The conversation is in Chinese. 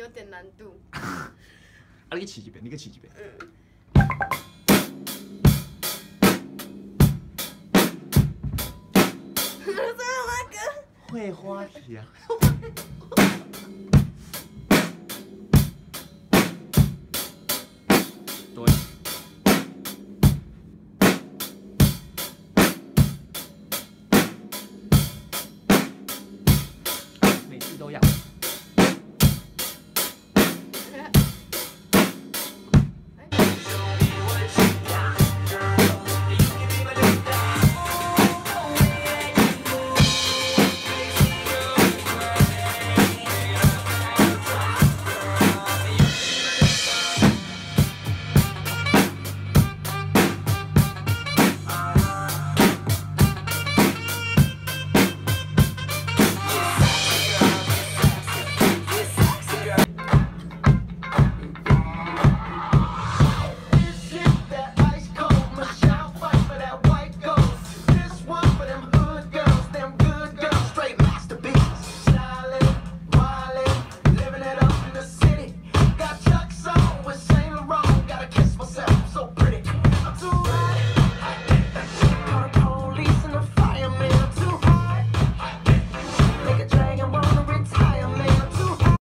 有点难度。啊，你去试一遍，你去试一遍。嗯。会花皮啊！对。每次都要。